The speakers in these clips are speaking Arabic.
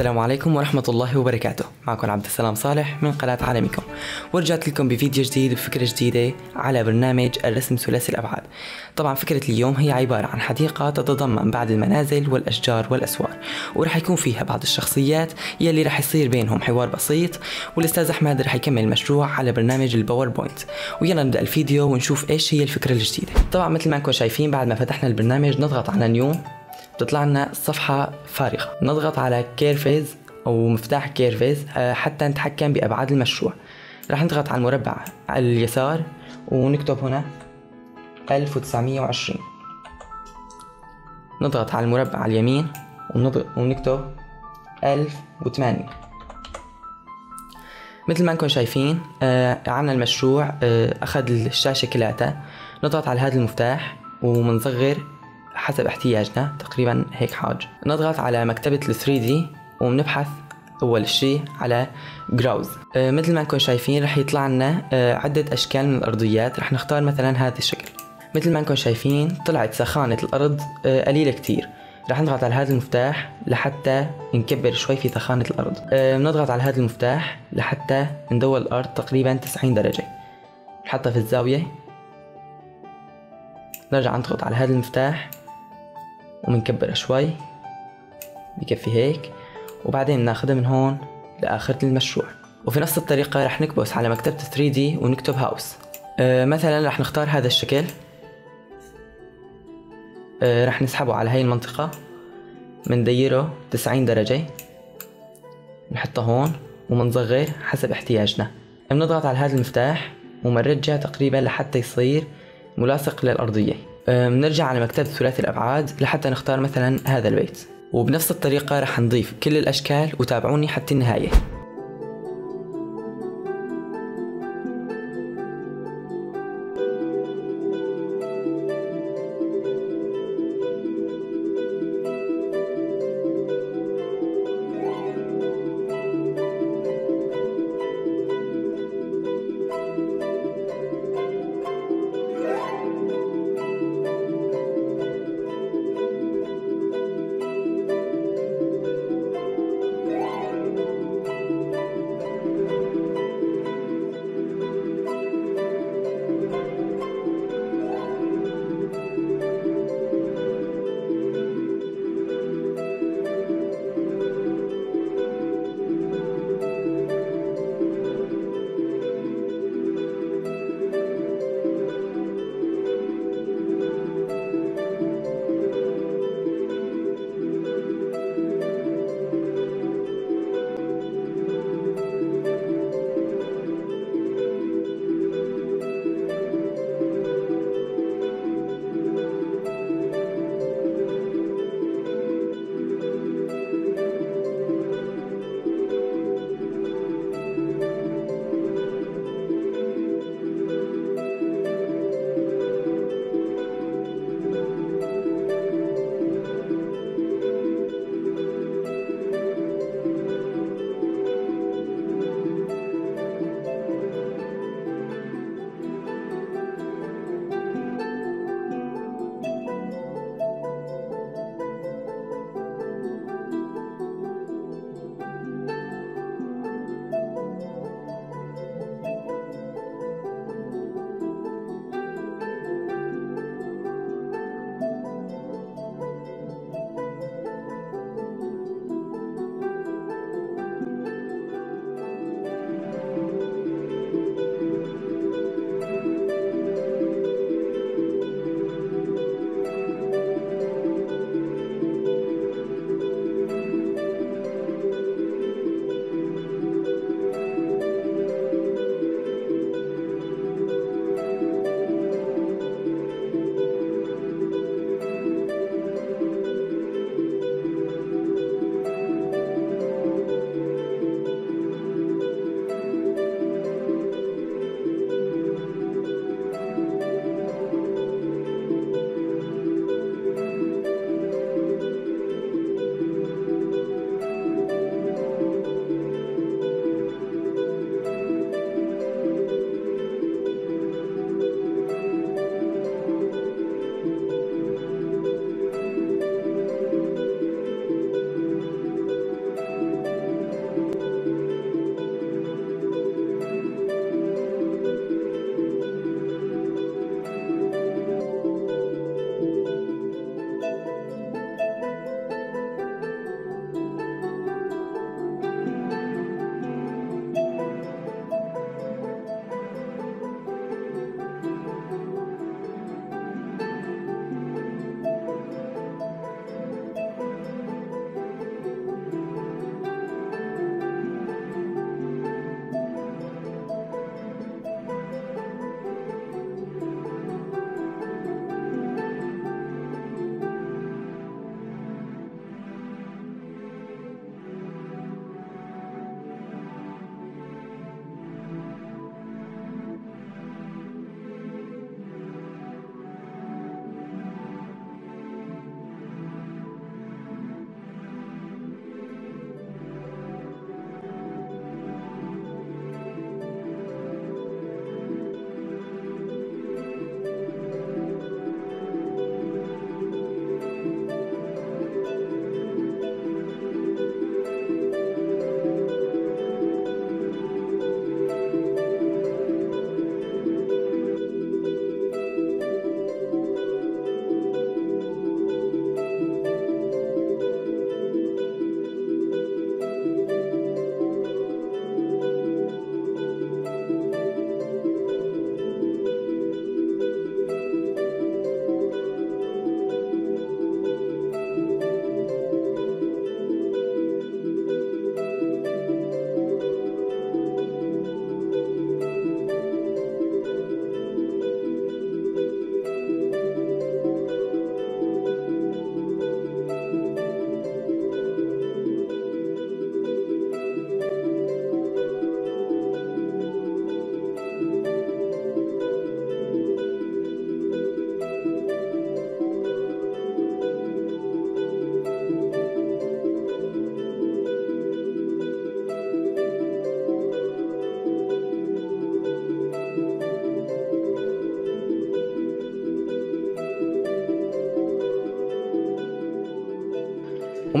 السلام عليكم ورحمة الله وبركاته. معكم عبد السلام صالح من قناة عالمكم. ورجعت لكم بفيديو جديد وفكرة جديدة على برنامج الرسم ثلاثي الأبعاد. طبعا فكرة اليوم هي عبارة عن حديقة تتضمن بعض المنازل والأشجار والأسوار ورح يكون فيها بعض الشخصيات يلي رح يصير بينهم حوار بسيط والأستاذ أحمد رح يكمل المشروع على برنامج ال PowerPoint ويلا نبدأ الفيديو ونشوف إيش هي الفكرة الجديدة. طبعا مثل ما انكم شايفين بعد ما فتحنا البرنامج نضغط على new. بتطلع لنا صفحة فارغة. نضغط على كيرفيز أو مفتاح كيرفيز حتى نتحكم بأبعاد المشروع. راح نضغط على المربع على اليسار ونكتب هنا 1920 نضغط على المربع على اليمين ونكتب 1008 مثل ما انكم شايفين آه عنا المشروع آه أخذ الشاشة كلها نضغط على هذا المفتاح ومنصغر حسب احتياجنا تقريبا هيك حاج. نضغط على مكتبة ال 3D وبنبحث أول شيء على جراوز آه مثل ما نكون شايفين رح يطلع لنا آه عدة أشكال من الأرضيات. رح نختار مثلا هذا الشكل. مثل ما نكون شايفين طلعت سخانة الأرض آه قليلة كتير. رح نضغط على هذا المفتاح لحتى نكبر شوي في سخانة الأرض. آه نضغط على هذا المفتاح لحتى ندور الأرض تقريبا 90 درجة. نحطها في الزاوية. نرجع نضغط على هذا المفتاح. ومنكبرها شوي بكفي هيك وبعدين بناخدها من هون لآخرة المشروع. وفي نفس الطريقة رح نكبس على مكتبة 3D ونكتب هاوس. أه مثلا رح نختار هذا الشكل. أه رح نسحبه على هاي المنطقة. منديره 90 درجة. نحطه هون ومنصغر حسب احتياجنا. بنضغط على هذا المفتاح ومنرجع تقريبا لحتى يصير ملاصق للأرضية. بنرجع على مكتبة ثلاثي الأبعاد لحتى نختار مثلا هذا البيت. وبنفس الطريقة رح نضيف كل الأشكال وتابعوني حتى النهاية.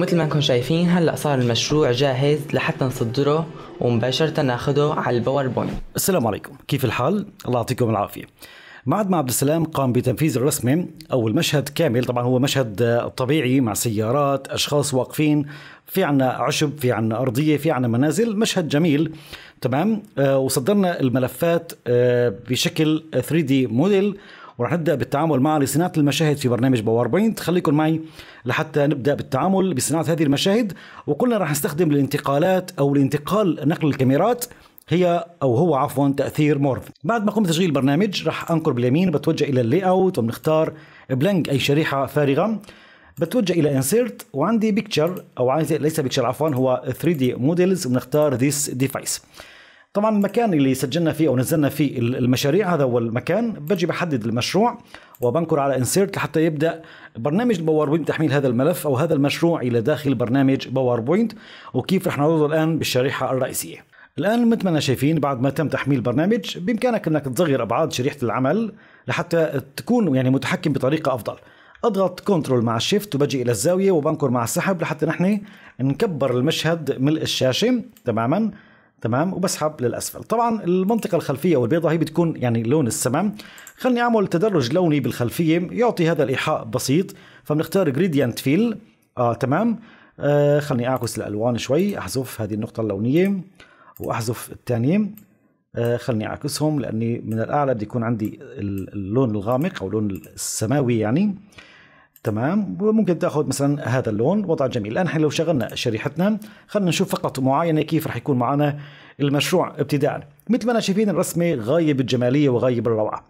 ومثل ما انكم شايفين هلأ صار المشروع جاهز لحتى نصدره ومباشرة ناخده على ال PowerPoint. السلام عليكم. كيف الحال؟ الله يعطيكم العافية. معد معكم عبد السلام قام بتنفيذ الرسمة أو المشهد كامل. طبعا هو مشهد طبيعي مع سيارات أشخاص واقفين في عنا عشب في عنا أرضية في عنا منازل. مشهد جميل. تمام؟ آه وصدرنا الملفات آه بشكل 3 دي موديل. ورح نبدأ بالتعامل معها لصناعة المشاهد في برنامج PowerPoint خليكم معي لحتى نبدأ بالتعامل بصناعة هذه المشاهد. وكلنا رح نستخدم الانتقالات أو الانتقال نقل الكاميرات هي أو هو عفوا تأثير morph. بعد ما قمت تشغيل البرنامج رح انقر باليمين بتوجه إلى ال layout وبنختار blank أي شريحة فارغة. بتوجه إلى insert وعندي picture أو عايز ليس picture عفوا هو 3D models وبنختار this device طبعا المكان اللي سجلنا فيه أو نزلنا فيه المشاريع هذا هو المكان. بجي بحدد المشروع وبنقر على insert لحتى يبدأ برنامج ال PowerPoint تحميل هذا الملف أو هذا المشروع إلى داخل برنامج PowerPoint وكيف رح نعرضه الآن بالشريحة الرئيسية. الآن مثل ما شايفين بعد ما تم تحميل البرنامج بإمكانك أنك تصغر أبعاد شريحة العمل لحتى تكون يعني متحكم بطريقة أفضل. أضغط control مع ال shift وبجي إلى الزاوية وبنقر مع السحب لحتى نحن نكبر المشهد ملء الشاشة تماما. تمام؟ وبسحب للأسفل. طبعا المنطقة الخلفية والبيضاء هي بتكون يعني لون السماء. خلني أعمل تدرج لوني بالخلفية يعطي هذا الإيحاء بسيط فبنختار gradient fill آه تمام. آه خلني أعكس الألوان شوي أحذف هذه النقطة اللونية وأحذف الثانية. آه خلني أعكسهم لأني من الأعلى بدي يكون عندي اللون الغامق أو اللون السماوي يعني. تمام. وممكن تأخذ مثلا هذا اللون. وضع جميل. الآن لو شغلنا شريحتنا خلينا نشوف فقط معاينة كيف رح يكون معنا المشروع ابتداء مثل ما أنا شايفين الرسمة غايه بالجماليه وغايه بالروعه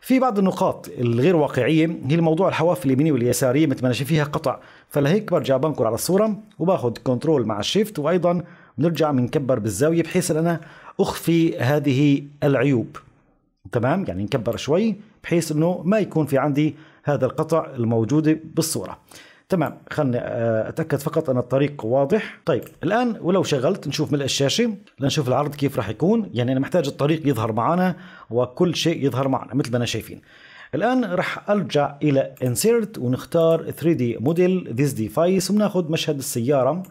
في بعض النقاط الغير واقعية هي الموضوع الحواف اليمينيه واليسارية. مثل ما أنا شايف فيها قطع. فلهيك برجع بنكر على الصورة وباخذ كنترول مع الشيفت وأيضا بنرجع بنكبر بالزاوية بحيث أن أنا أخفي هذه العيوب. تمام؟ يعني نكبر شوي. بحيث إنه ما يكون في عندي هذا القطع الموجود بالصورة. تمام خلني آه، أتأكد فقط أن الطريق واضح. طيب الآن ولو شغلت نشوف ملء الشاشة لنشوف العرض كيف راح يكون. يعني أنا محتاج الطريق يظهر معنا وكل شيء يظهر معنا مثل ما أنا شايفين. الآن راح أرجع إلى insert ونختار 3D model this device وبناخذ مشهد السيارة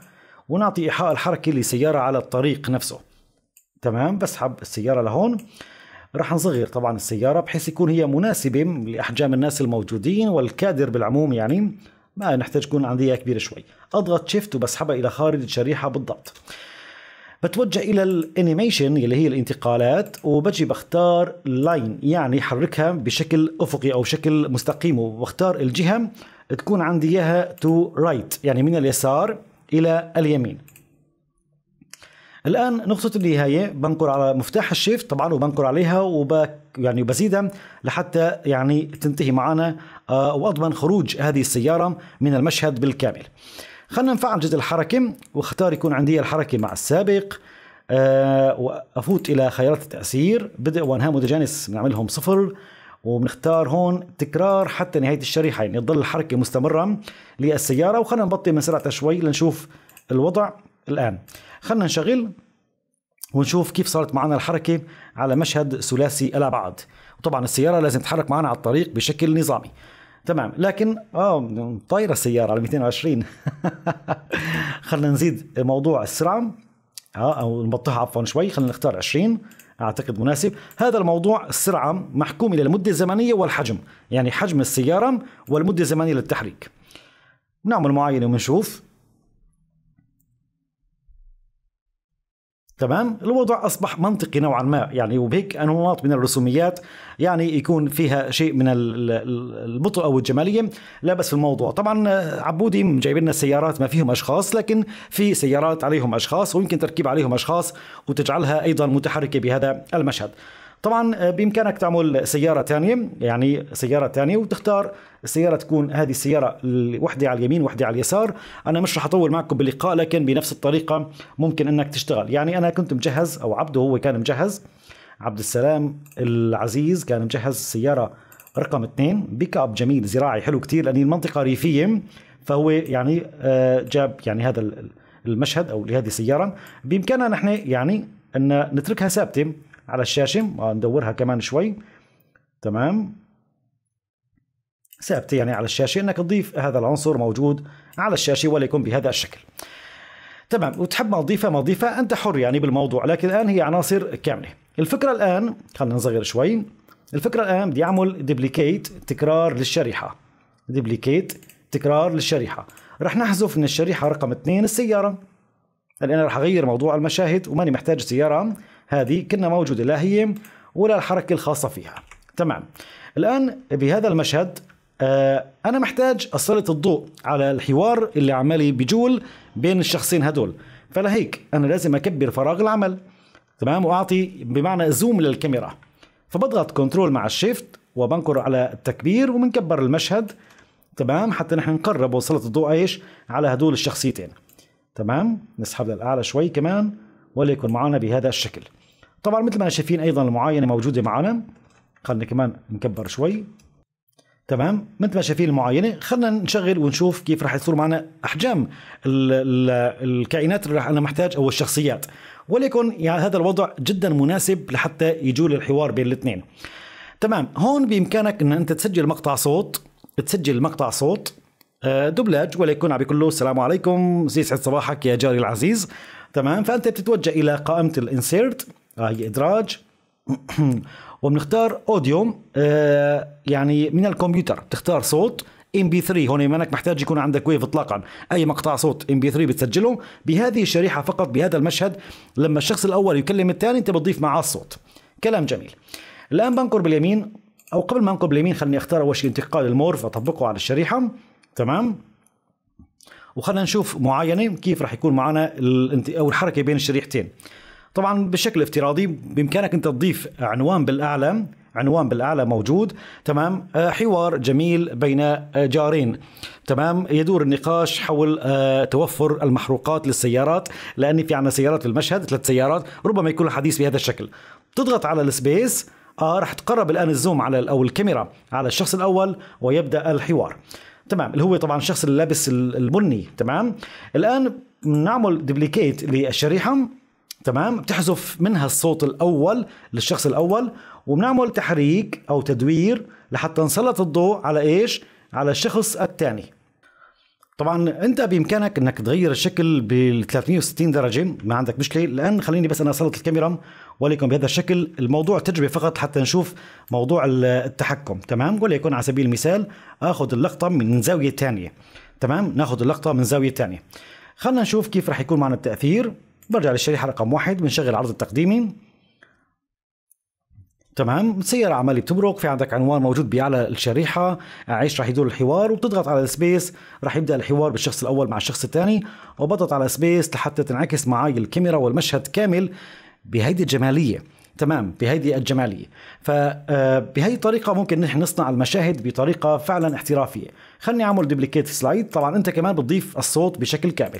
ونعطي إيحاء الحركة للسياره على الطريق نفسه. تمام بسحب السيارة لهون. راح نصغر طبعا السيارة بحيث يكون هي مناسبة لأحجام الناس الموجودين والكادر بالعموم يعني ما نحتاج تكون عندها كبيره شوي. أضغط shift وبسحبها إلى خارج الشريحة بالضبط. بتوجه إلى ال animation اللي هي الانتقالات وبجي بختار line يعني حركها بشكل أفقي أو شكل مستقيم وبختار الجهة تكون عندي إياها to right يعني من اليسار إلى اليمين. الآن نقطة النهاية بنقر على مفتاح ال shift طبعا وبنقر عليها وب يعني بزيدها لحتى يعني تنتهي معنا آه وأضمن خروج هذه السيارة من المشهد بالكامل. خلينا نفعل جزء الحركة واختار يكون عندي الحركة مع السابق آه وأفوت إلى خيارات التأثير. بدء وانهاء متجانس بنعملهم صفر وبنختار هون تكرار حتى نهاية الشريحه يعني تضل الحركة مستمرة للسيارة وخلينا نبطئ من سرعتها شوي لنشوف الوضع الآن. خلينا نشغل ونشوف كيف صارت معنا الحركة على مشهد ثلاثي الأبعاد. وطبعا السيارة لازم تتحرك معنا على الطريق بشكل نظامي. تمام لكن آه طايرة السيارة على 220 خلينا نزيد موضوع السرعة. آه أو نبطئها عفوا شوي. خلينا نختار 20 أعتقد مناسب. هذا الموضوع السرعة محكوم إلى المدة الزمنية والحجم. يعني حجم السيارة والمدة الزمنية للتحريك. نعمل معاينة ونشوف. تمام؟ الوضع أصبح منطقي نوعا ما. يعني وبهيك أنماط من الرسوميات يعني يكون فيها شيء من البطء أو الجمالية. لا بس في الموضوع. طبعا عبودي جايب لنا سيارات ما فيهم أشخاص لكن في سيارات عليهم أشخاص ويمكن تركيب عليهم أشخاص وتجعلها أيضا متحركة بهذا المشهد. طبعا آه، بإمكانك تعمل سيارة ثانية يعني سيارة ثانية وتختار السيارة تكون هذه السيارة وحده على اليمين وحدة على اليسار. أنا مش رح أطول معكم باللقاء لكن بنفس الطريقة ممكن إنك تشتغل. يعني أنا كنت مجهز أو عبده هو كان مجهز عبد السلام العزيز كان مجهز السياره رقم اثنين بيك اب جميل زراعي حلو كتير لأن المنطقة ريفية. فهو يعني آه، جاب يعني هذا المشهد أو لهذه السيارة. بإمكاننا نحن يعني أن نتركها ثابتة. على الشاشة ندورها كمان شوي. تمام؟ ثابتة يعني على الشاشة إنك تضيف هذا العنصر موجود على الشاشة وليكن بهذا الشكل. تمام وتحب ما تضيفها أنت حر يعني بالموضوع لكن الآن هي عناصر كاملة. الفكرة الآن خلينا نصغر شوي. الفكرة الآن بدي أعمل duplicate تكرار للشريحة. duplicate تكرار للشريحة. رح نحذف من الشريحة رقم اثنين السيارة. لأن أنا رح أغير موضوع المشاهد وماني محتاج سيارة. هذه كنا موجودة لا هي ولا الحركة الخاصة فيها. تمام. الآن بهذا المشهد آه أنا محتاج أسلط الضوء على الحوار اللي عمالي بجول بين الشخصين هدول فلهيك أنا لازم أكبر فراغ العمل. تمام؟ وأعطي بمعنى zoom للكاميرا. فبضغط control مع ال shift وبنقر على التكبير وبنكبر المشهد. تمام؟ حتى نحن نقرب ونسلط الضوء إيش؟ على هدول الشخصيتين. تمام؟ نسحب للأعلى شوي كمان وليكن معنا بهذا الشكل. طبعا مثل ما شايفين أيضا المعاينة موجودة معنا خلينا كمان نكبر شوي. تمام؟ مثل ما شايفين المعاينة خلينا نشغل ونشوف كيف راح يصير معنا أحجام ال ال الكائنات اللي راح أنا محتاج أو الشخصيات. وليكن يعني هذا الوضع جدا مناسب لحتى يجول الحوار بين الاثنين. تمام؟ هون بإمكانك إن أنت تسجل مقطع صوت. تسجل مقطع صوت. آه، دبلاج. وليكن عم بيقول له السلام عليكم. يسعد صباحك يا جاري العزيز. تمام؟ فأنت بتتوجه إلى قائمة ال insert. هي إدراج. وبنختار audio آه يعني من الكمبيوتر. بتختار صوت MP3 هون منك محتاج يكون عندك wave اطلاقا. أي مقطع صوت MP3 بتسجله بهذه الشريحة فقط بهذا المشهد لما الشخص الأول يكلم الثاني أنت بتضيف معاه الصوت. كلام جميل. الآن بنقر باليمين. أو قبل ما انقر باليمين خليني أختار أول شيء انتقال ال morph اطبقه على الشريحة. تمام؟ وخلينا نشوف معاينة كيف راح يكون معنا أو الحركة بين الشريحتين. طبعا بشكل افتراضي بإمكانك انت تضيف عنوان بالاعلى عنوان بالأعلى موجود تمام؟ آه، حوار جميل بين آه، جارين تمام؟ يدور النقاش حول آه، توفر المحروقات للسيارات لأن في عندنا سيارات في المشهد ثلاث سيارات ربما يكون الحديث بهذا الشكل. تضغط على السبيس آه راح تقرب الآن الزوم على أو الكاميرا على الشخص الأول ويبدأ الحوار. تمام؟ اللي هو طبعا الشخص اللي لابس البني تمام؟ الآن نعمل ديبليكيت للشريحة. تمام؟ بتحذف منها الصوت الأول للشخص الأول وبنعمل تحريك أو تدوير لحتى نسلط الضوء على إيش؟ على الشخص الثاني. طبعا أنت بإمكانك إنك تغير الشكل ب 360 درجة ما عندك مشكلة لأن خليني بس أنا أسلط الكاميرا وليكن بهذا الشكل الموضوع تجربة فقط حتى نشوف موضوع التحكم تمام؟ وليكن على سبيل المثال آخذ اللقطة من زاوية ثانية تمام؟ ناخذ اللقطة من زاوية ثانية. خلينا نشوف كيف راح يكون معنا التأثير. برجع للشريحة رقم واحد بنشغل عرض التقديمي. تمام؟ السيارة عمالي بتمرق في عندك عنوان موجود بأعلى الشريحة إيش راح يدور الحوار وبتضغط على ال space راح يبدأ الحوار بالشخص الأول مع الشخص الثاني وبضغط على space لحتى تنعكس معي الكاميرا والمشهد كامل بهيدي الجمالية. تمام؟ بهيدي الجمالية. فبهي الطريقة ممكن نحن نصنع المشاهد بطريقة فعلا احترافية. خلني أعمل ديبليكيت سلايد طبعا أنت كمان بتضيف الصوت بشكل كامل.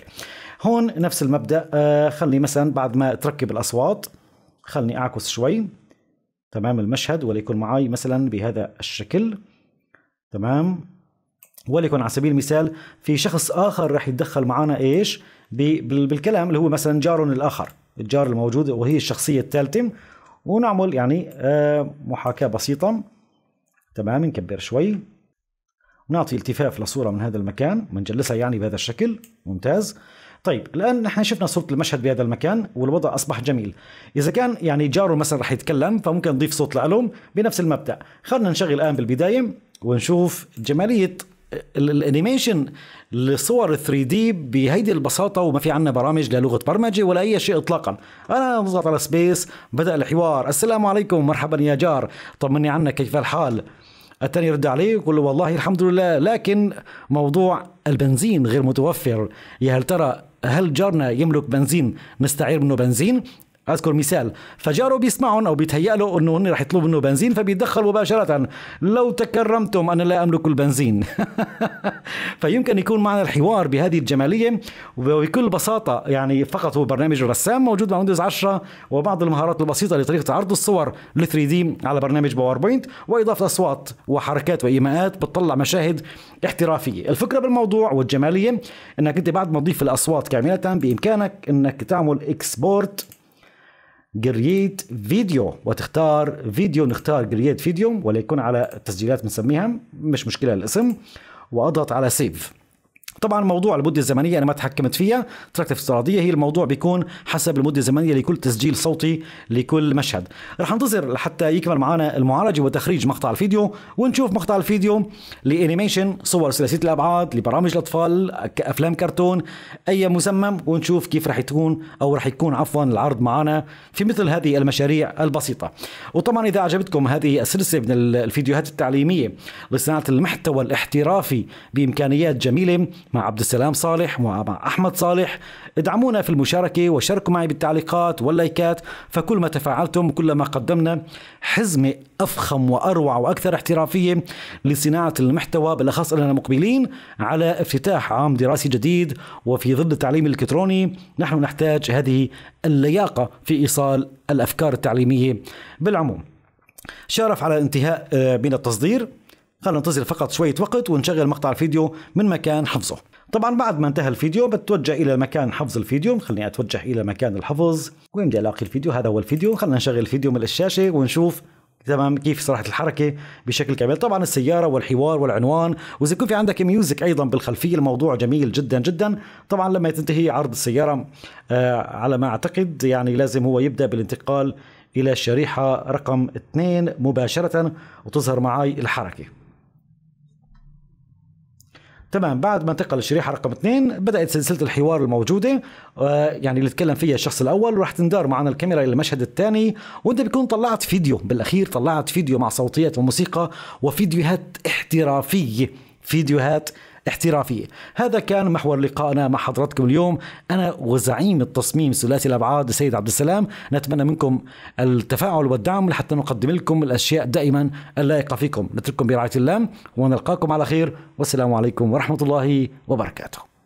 هون نفس المبدأ آه، خلني مثلا بعد ما تركب الأصوات خلني أعكس شوي. تمام المشهد وليكن معي مثلا بهذا الشكل. تمام؟ وليكن على سبيل المثال في شخص آخر رح يتدخل معنا إيش؟ بالكلام اللي هو مثلا جارنا الآخر الجار الموجود وهي الشخصية الثالثة. ونعمل يعني آه، محاكاة بسيطة. تمام؟ نكبر شوي. نعطي التفاف لصورة من هذا المكان. ونجلسها يعني بهذا الشكل. ممتاز. طيب الآن نحن شفنا صورة المشهد بهذا المكان والوضع أصبح جميل. إذا كان يعني جاره مثلا رح يتكلم فممكن نضيف صوت لهم بنفس المبدأ. خلينا نشغل الآن بالبداية ونشوف جمالية الانيميشن لصور 3D بهيدي البساطة وما في عنا برامج لا لغة برمجة ولا أي شيء اطلاقا. أنا بضغط على سبيس بدأ الحوار. السلام عليكم مرحبا يا جار. طمني عنك كيف الحال؟ الثاني يرد عليه يقول له والله الحمد لله لكن موضوع البنزين غير متوفر. يا هل ترى هل جارنا يملك بنزين؟ نستعير منه بنزين؟ أذكر مثال فجاره بيسمعهم أو بيتهيأ له انه هن رح يطلبوا منه بنزين فبيتدخل مباشرة. لو تكرمتم أنا لا أملك البنزين. فيمكن يكون معنا الحوار بهذه الجمالية وبكل بساطة يعني فقط هو برنامج الرسام موجود مع ويندوز 10 وبعض المهارات البسيطة لطريقة عرض الصور ل 3D على برنامج PowerPoint وإضافة أصوات وحركات وإيماءات بتطلع مشاهد احترافية. الفكرة بالموضوع والجمالية إنك أنت بعد ما تضيف الأصوات كاملة بإمكانك إنك تعمل export create video وتختار فيديو نختار create video وليكن على التسجيلات بنسميها مش مشكلة الاسم. وأضغط على save طبعا موضوع المدة الزمنية أنا ما تحكمت فيها. تركتها افتراضية هي الموضوع بيكون حسب المدة الزمنية لكل تسجيل صوتي لكل مشهد. رح ننتظر لحتى يكمل معنا المعالجة وتخريج مقطع الفيديو ونشوف مقطع الفيديو لأنيميشن صور ثلاثيه الأبعاد لبرامج الأطفال افلام كرتون أي مسمم ونشوف كيف رح يكون أو رح يكون عفوا العرض معنا في مثل هذه المشاريع البسيطة. وطبعا إذا عجبتكم هذه السلسلة من الفيديوهات التعليمية لصناعه المحتوى الاحترافي بإمكانيات جميلة مع عبد السلام صالح ومع أحمد صالح. ادعمونا في المشاركة وشاركوا معي بالتعليقات واللايكات. فكل ما تفاعلتم كلما قدمنا حزمه أفخم وأروع وأكثر احترافية لصناعة المحتوى بالأخص إننا مقبلين على افتتاح عام دراسي جديد. وفي ظل التعليم الإلكتروني نحن نحتاج هذه اللياقة في إيصال الأفكار التعليمية بالعموم. شارف على الانتهاء آه، من التصدير. خلينا ننتظر فقط شوية وقت ونشغل مقطع الفيديو من مكان حفظه. طبعا بعد ما انتهى الفيديو بتوجه إلى مكان حفظ الفيديو. خليني أتوجه إلى مكان الحفظ. وين بدي ألاقي الفيديو؟ هذا هو الفيديو. خلينا نشغل الفيديو من الشاشة ونشوف تمام كيف صراحة الحركة بشكل كامل. طبعا السيارة والحوار والعنوان. وإذا يكون في عندك ميوزك أيضا بالخلفية الموضوع جميل جدا جدا. طبعا لما تنتهي عرض السيارة آه على ما أعتقد يعني لازم هو يبدأ بالانتقال إلى الشريحة رقم اثنين مباشرة وتظهر معي الحركة. تمام بعد ما انتقل الشريحة رقم اثنين بدأت سلسلة الحوار الموجودة آه، يعني اللي تكلم فيها الشخص الأول وراح تندار معنا الكاميرا إلى المشهد الثاني وأنت بيكون طلعت فيديو بالأخير طلعت فيديو مع صوتيات وموسيقى وفيديوهات احترافية فيديوهات احترافية. هذا كان محور لقائنا مع حضراتكم اليوم. أنا وزعيم التصميم ثلاثي الأبعاد السيد عبد السلام. نتمنى منكم التفاعل والدعم لحتى نقدم لكم الأشياء دائما اللائقة فيكم. نترككم برعاية الله ونلقاكم على خير. والسلام عليكم ورحمة الله وبركاته.